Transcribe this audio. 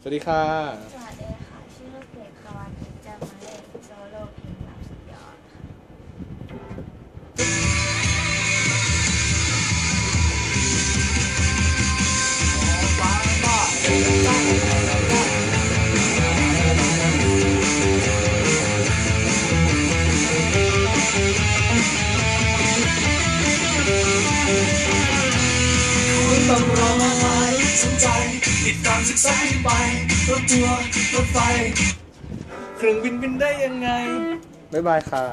สวัสดีค่ะ สวัสดีค่ะ ชื่อลูกเกดคาวากิจะมาเล่นโซโล่เพลงรับสุดยอดค่ะต้องรอมาไม่สนใจ ติดตามศึกษาที่ไปรถทัวร์รถไฟ เครื่องบินบินได้ยังไง บ๊ายบายค่ะ